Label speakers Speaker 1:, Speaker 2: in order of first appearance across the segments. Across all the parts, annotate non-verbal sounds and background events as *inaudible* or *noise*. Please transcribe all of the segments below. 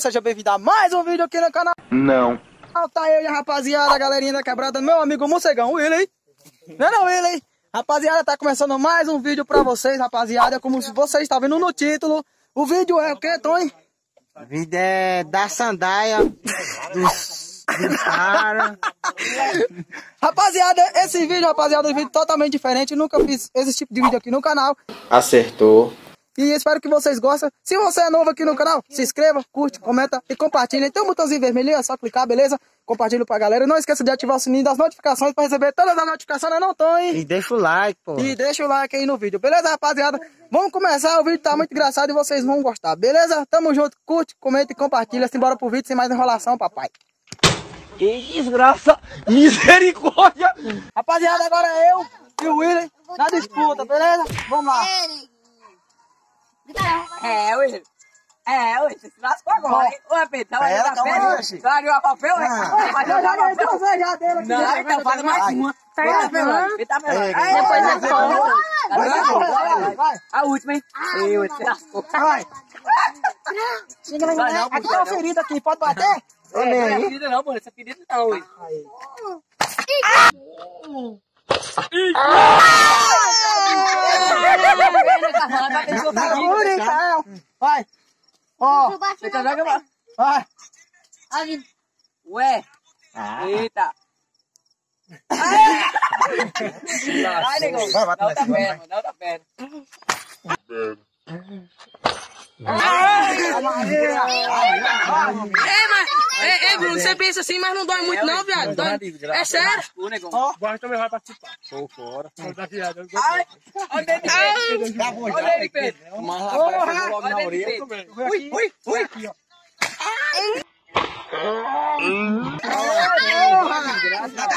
Speaker 1: seja bem-vindo a mais um vídeo aqui no canal.
Speaker 2: Não.
Speaker 1: Tá aí, rapaziada, a galerinha da quebrada, meu amigo Morcegão, Willy. Não é não, Willy? Rapaziada, tá começando mais um vídeo pra vocês, rapaziada. Como vocês estão vendo no título, o vídeo é o que, Tony?
Speaker 3: A vida é da sandália dos, dos caras.
Speaker 1: Rapaziada, esse vídeo, rapaziada, é um vídeo totalmente diferente. Nunca fiz esse tipo de vídeo aqui no canal.
Speaker 2: Acertou.
Speaker 1: E espero que vocês gostem. Se você é novo aqui no canal, se inscreva, curte, comenta e compartilha. Tem um botãozinho vermelho, é só clicar, beleza? Compartilha pra galera. Não esqueça de ativar o sininho das notificações pra receber todas as notificações, não, é não Tony?
Speaker 3: E deixa o like, pô.
Speaker 1: E deixa o like aí no vídeo, beleza, rapaziada? Vamos começar, o vídeo tá muito engraçado e vocês vão gostar, beleza? Tamo junto, curte, comenta e compartilha. Simbora pro vídeo sem mais enrolação, papai.
Speaker 3: Que desgraça! Misericórdia!
Speaker 1: Rapaziada, agora é eu e o William na disputa, beleza? Vamos lá.
Speaker 4: É, William. É, você se lascou agora, hein? Ué, Pedro, tá olhando a
Speaker 3: calma,
Speaker 4: pele? Tá olhando a papel, hein? Mas eu já
Speaker 1: você já dele aqui.
Speaker 4: Não, então faz mais uma. Tá tá pelando.
Speaker 3: Depois
Speaker 4: é
Speaker 1: Vai, vai, vai, vai.
Speaker 4: A última, hein? Ei, você lascou.
Speaker 1: Vai.
Speaker 4: Não,
Speaker 1: Aqui é uma ferida aqui, pode bater?
Speaker 4: É, não é ferida não, mano. Essa ferida não, William.
Speaker 1: Tá ruim, então. Vai. Ó, vai.
Speaker 4: Ué. Eita. Vai, negão.
Speaker 3: Vai, vai,
Speaker 4: Dá outra
Speaker 3: vai,
Speaker 4: perna, dá outra perna.
Speaker 5: Ei, mas, ei, ei, Bruno, você pensa assim, mas não dói muito não, viado. Dói. É sério?
Speaker 4: O.
Speaker 6: Agora também vai participar. Tô fora. Tá viado.
Speaker 4: Ai, olha de Pedro. Olha de Pedro.
Speaker 3: Mas logo
Speaker 4: Olha
Speaker 3: na orelha.
Speaker 4: Pedro. Ui, ui, ui.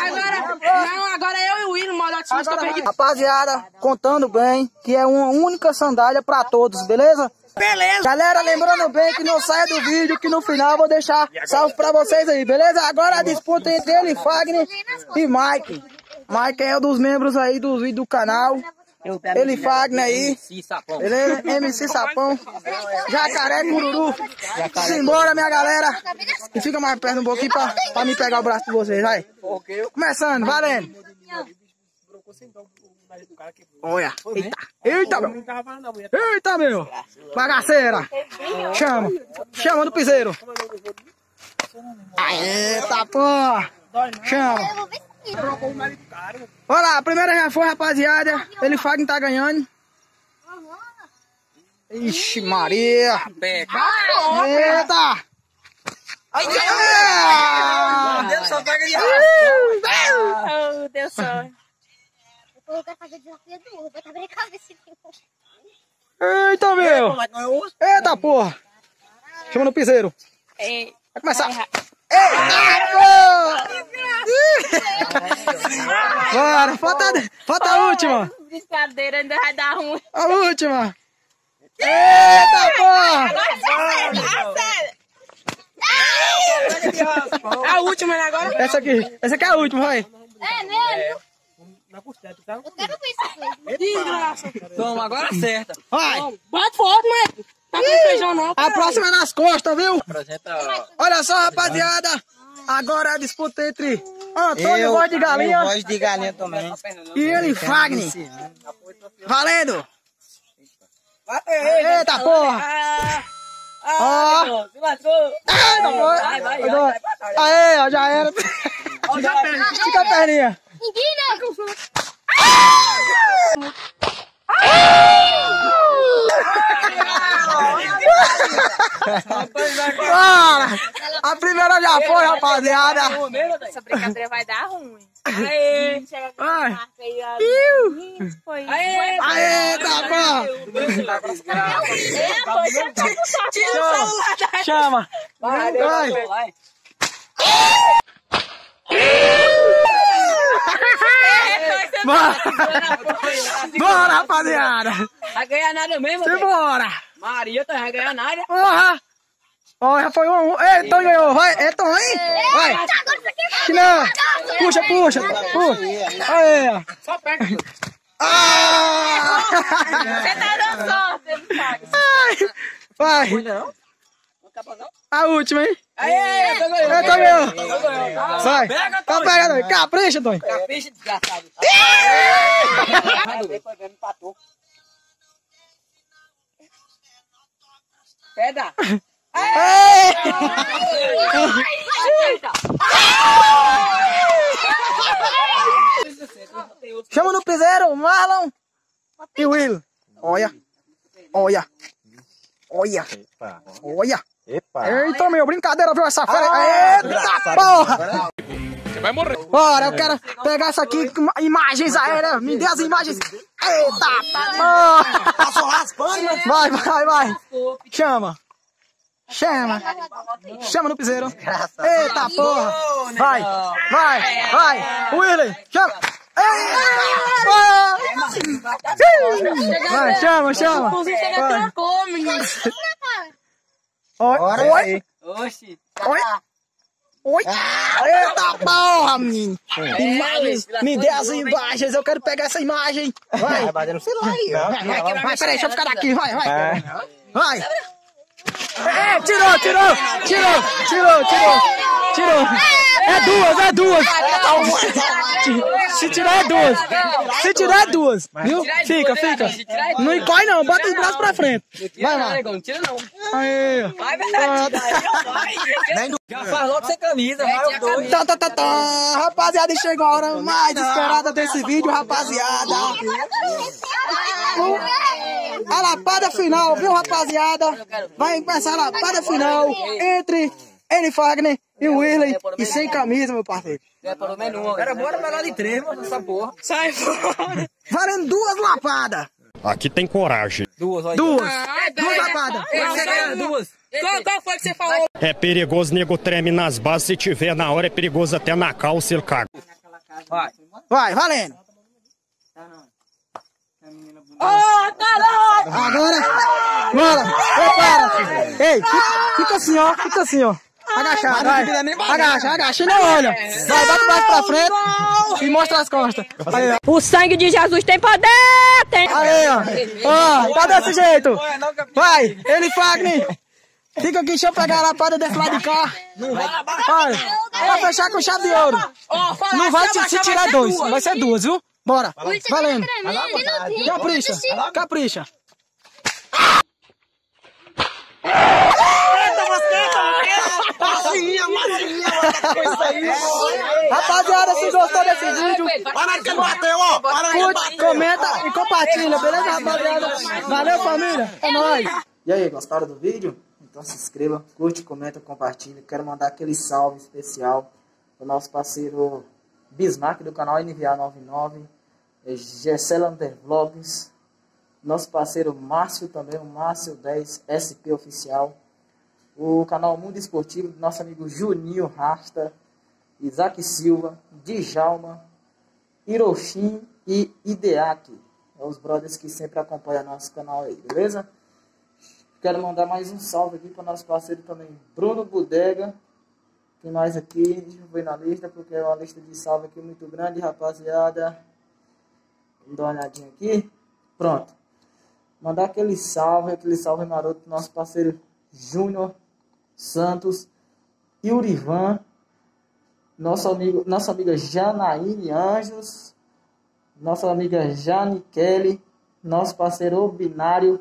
Speaker 5: Agora, não, agora eu e o William, modo time, estou perdido.
Speaker 1: Rapaziada, contando bem que é uma única sandália pra todos, beleza? Beleza. Galera, lembrando bem que não saia do vídeo, que no final eu vou deixar salvo pra vocês aí, beleza? Agora a disputa entre ele, Fagner e Mike. Mike é um dos membros aí do vídeo do canal. Ele, Fagner aí.
Speaker 4: Sim, sapão.
Speaker 1: Beleza? *laughs* MC Sapão. Jacaré Cururu. Simbora, minha galera. E fica mais perto um pouquinho pra, pra me pegar o braço de vocês, vai. Começando, valendo. Olha. Eita. Eita, meu. Eita, meu. Bagaceira. Chama. Chama do piseiro. Eita, porra. Chama. Olha lá, a primeira já foi, rapaziada. Ele Fagner tá ganhando. Ixi, Maria. Eita.
Speaker 4: Meu Deus, só pega de
Speaker 5: Oh, Deus
Speaker 7: Eu quero fazer desafio do botar minha cabeça em cima.
Speaker 1: Eita, meu. Eita, porra. Chama no piseiro.
Speaker 5: Ei,
Speaker 1: Vai começar. Eita, porra. Bora, falta, falta a última.
Speaker 5: brincadeira, ainda vai dar ruim.
Speaker 1: A última. Eita, porra.
Speaker 5: A última, né, agora?
Speaker 1: Essa aqui. Essa aqui é a última, vai.
Speaker 7: É mesmo?
Speaker 6: Na costela, tá?
Speaker 7: Eu quero ver isso coisa.
Speaker 5: Desgraça.
Speaker 4: Toma, agora acerta.
Speaker 1: Vai.
Speaker 5: Bate forte, moleque. Tá com feijão não.
Speaker 1: A próxima é nas costas, viu?
Speaker 4: Apresenta.
Speaker 1: Olha só, rapaziada. Agora a disputa entre Antônio Voz de Galinha
Speaker 3: Voz de galinha também.
Speaker 1: e ele, Fagner. Valendo. Eita, porra. Ó.
Speaker 4: Se lascou.
Speaker 1: Eita, porra.
Speaker 4: Vai, vai, vai, vai, vai.
Speaker 1: Aê, ó, já era. Estica a perninha.
Speaker 7: Ninguém, né?
Speaker 1: Bora. A primeira já foi, rapaziada.
Speaker 5: Essa brincadeira vai dar ruim. Aê. Foi.
Speaker 4: Aê,
Speaker 1: Aê, tá bom.
Speaker 5: Tira o celular da
Speaker 1: Chama.
Speaker 4: vai,
Speaker 1: Vai.
Speaker 4: vai, vai.
Speaker 1: Bora. Bora, rapaziada.
Speaker 4: Vai ganhar nada mesmo.
Speaker 1: Simbora.
Speaker 4: Maria, tu vai ganhar nada.
Speaker 1: Porra. Ó, já foi um. um. Ei, Tom ganhou. Vai, é Tom, hein? Vai.
Speaker 7: Vai.
Speaker 1: Não. Puxa, puxa. Puxa. Aê, ó.
Speaker 6: Só pega.
Speaker 1: Ah!
Speaker 5: Você tá dando sorte, sabe.
Speaker 1: Vai.
Speaker 4: Não? acabou não?
Speaker 1: A última, hein?
Speaker 4: Aê, eu tô ganhando.
Speaker 1: Eu também, ó. Vai. Tá pegando. Capricha, Tonho.
Speaker 4: Capricha, desgraçado. Depois mesmo empatou. Pedra.
Speaker 1: Chama no piseiro, Marlon e o Will. Olha. Olha. Olha. Olha.
Speaker 2: Epa.
Speaker 1: Eita, meu, brincadeira, viu essa fera? Eita porra!
Speaker 6: Você vai morrer.
Speaker 1: Bora, eu quero pegar essa aqui com imagens aéreas. Me dê as imagens. Eita porra!
Speaker 3: Passou raspando, mas...
Speaker 1: Vai, vai, vai. Chama. Chama. Chama no piseiro. Eita porra. Vai, vai, vai. Willy, chama. Eita! Vai, chama, chama. Vai. *laughs*
Speaker 5: trocou, menino.
Speaker 1: Oi, oi,
Speaker 4: Oxi.
Speaker 1: oi. Oi. Eita porra, menino. Imagens. Me dê as imagens. Eu quero pegar essa imagem. Vai.
Speaker 3: Vai celular aí.
Speaker 1: Vai, vai, vai, peraí, deixa eu ficar daqui, vai, vai. Vai. É, tirou, tirou, tirou, tirou, tirou, tirou. É duas, é duas. Se tirar é duas. Se tirar é duas, viu? Fica, fica. Não encolhe não, bota os braços pra frente. Vai lá.
Speaker 4: Não tira não.
Speaker 1: Aí.
Speaker 4: Vai, vai. Já faz logo sem camisa, vai os dois.
Speaker 1: Tá, tá, tá, tá. Rapaziada, chegou a hora mais esperada desse vídeo, rapaziada. A lapada final, viu, rapaziada? Vai começar a lapada final entre N. Fagner e o Whirley. E sem camisa, meu parceiro.
Speaker 4: É pelo menos um. Cara, bora pegar de três, mano, essa porra.
Speaker 5: Sai fora.
Speaker 1: Valendo duas lapadas.
Speaker 2: Aqui tem coragem.
Speaker 4: Duas, olha.
Speaker 1: Duas.
Speaker 5: Ah,
Speaker 1: Duas
Speaker 5: daí-
Speaker 1: lapadas.
Speaker 5: É
Speaker 4: Duas.
Speaker 5: Qual, qual foi que você falou?
Speaker 2: É perigoso, nego treme nas bases. Se tiver na hora, é perigoso até na calça ele caga.
Speaker 4: Vai.
Speaker 1: Vai, valendo.
Speaker 5: Ô, caralho!
Speaker 1: Agora, bora, prepara. Ei, fica, fica assim, ó, fica assim, ó. Agachado, vai. Agacha, agacha e não olha. Vai, bota o braço pra frente e mostra as costas. Aí, ó.
Speaker 5: O sangue de Jesus tem poder! Tem!
Speaker 1: Aí, ó. Ó, tá desse jeito. Vai, ele Fagner. Fica aqui, deixa eu pegar a lapada desse lado de cá. Olha, vai fechar com chave de ouro. Não vai
Speaker 5: se
Speaker 1: tirar
Speaker 5: vai
Speaker 1: dois, vai ser duas, viu? Bora, valendo.
Speaker 7: Tremendo,
Speaker 1: Capricha, capricha.
Speaker 3: Massinha, massinha, aí.
Speaker 1: Rapaziada, se gostou desse vídeo,
Speaker 3: Para que ele bateu, ó. Para que ele
Speaker 1: curte, comenta e compartilha, beleza, rapaziada? Valeu, família. É nóis. E aí, gostaram do vídeo? Então se inscreva, curte, comenta, compartilha. Quero mandar aquele salve especial pro nosso parceiro Bismarck do canal NVA99, Gessela Under Vlogs, nosso parceiro Márcio também, o Márcio 10 SP Oficial, o canal Mundo Esportivo nosso amigo Juninho Rasta, Isaac Silva, Djalma, Hiroshim e Ideaki. É os brothers que sempre acompanham nosso canal aí, beleza? Quero mandar mais um salve aqui para nosso parceiro também, Bruno Bodega. Tem mais aqui, deixa eu ver na lista, porque é uma lista de salve aqui muito grande, rapaziada. Vamos dar uma olhadinha aqui. Pronto. Mandar aquele salve, aquele salve maroto pro nosso parceiro Júnior Santos, Yurivan, nosso amigo, nossa amiga Janaíne Anjos, nossa amiga Jane Kelly, nosso parceiro binário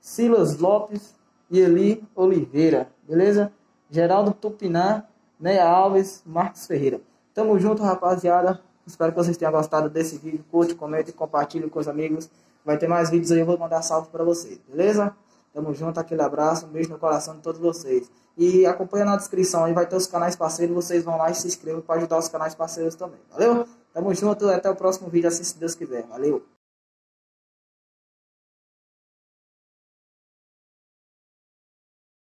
Speaker 1: Silas Lopes e Eli Oliveira, beleza? Geraldo Tupinã, Neia Alves, Marcos Ferreira. Tamo junto, rapaziada. Espero que vocês tenham gostado desse vídeo. Curte, comente, compartilhe com os amigos. Vai ter mais vídeos aí, eu vou mandar salve pra vocês, beleza? Tamo junto, aquele abraço, um beijo no coração de todos vocês. E acompanha na descrição aí, vai ter os canais parceiros, vocês vão lá e se inscrevam para ajudar os canais parceiros também. Valeu? Tamo junto, até o próximo vídeo, assim se Deus quiser. Valeu!